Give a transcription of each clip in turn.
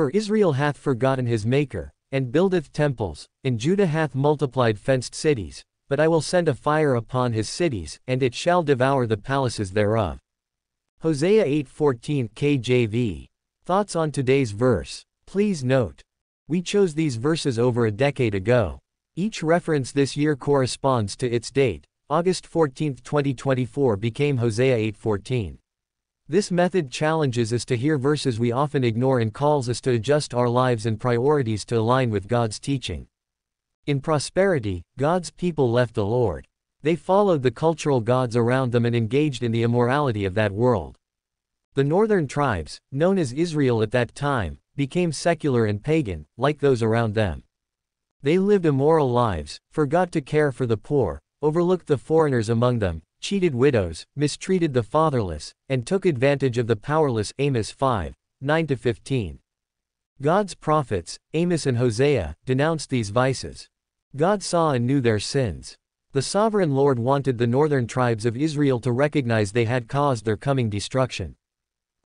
For Israel hath forgotten his Maker, and buildeth temples, and Judah hath multiplied fenced cities, but I will send a fire upon his cities, and it shall devour the palaces thereof. Hosea 8:14 KJV. Thoughts on today's verse. Please note. We chose these verses over a decade ago. Each reference this year corresponds to its date. August 14, 2024 became Hosea 8:14. This method challenges us to hear verses we often ignore and calls us to adjust our lives and priorities to align with God's teaching. In prosperity, God's people left the Lord. They followed the cultural gods around them and engaged in the immorality of that world. The northern tribes, known as Israel at that time, became secular and pagan, like those around them. They lived immoral lives, forgot to care for the poor, overlooked the foreigners among them, cheated widows, mistreated the fatherless, and took advantage of the powerless Amos 5, 9-15. God's prophets, Amos and Hosea, denounced these vices. God saw and knew their sins. The sovereign Lord wanted the northern tribes of Israel to recognize they had caused their coming destruction.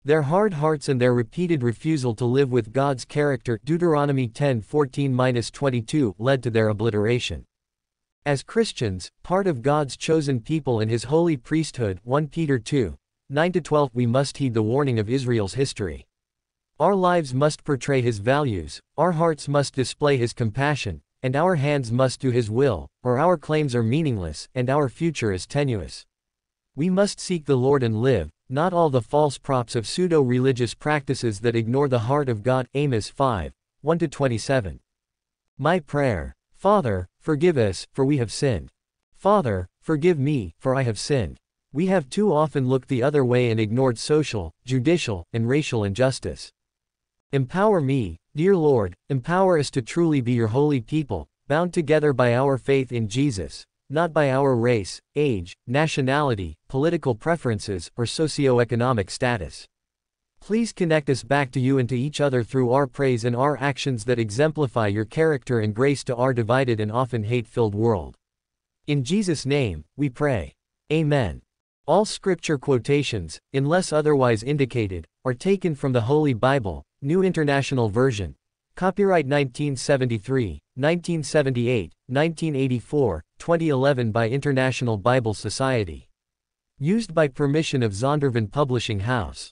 Their hard hearts and their repeated refusal to live with God's character Deuteronomy 10:14-22 led to their obliteration. As Christians, part of God's chosen people and his holy priesthood 1 Peter 2, 9-12 we must heed the warning of Israel's history. Our lives must portray his values, our hearts must display his compassion, and our hands must do his will, or our claims are meaningless, and our future is tenuous. We must seek the Lord and live, not all the false props of pseudo-religious practices that ignore the heart of God. Amos 5, 1-27. My prayer. Father, forgive us, for we have sinned. Father, forgive me, for I have sinned. We have too often looked the other way and ignored social, judicial, and racial injustice. Empower me, dear Lord, empower us to truly be your holy people, bound together by our faith in Jesus, not by our race, age, nationality, political preferences, or socio-economic status. Please connect us back to you and to each other through our praise and our actions that exemplify your character and grace to our divided and often hate-filled world. In Jesus' name, we pray. Amen. All scripture quotations, unless otherwise indicated, are taken from the Holy Bible, New International Version. Copyright 1973, 1978, 1984, 2011 by International Bible Society. Used by permission of Zondervan Publishing House.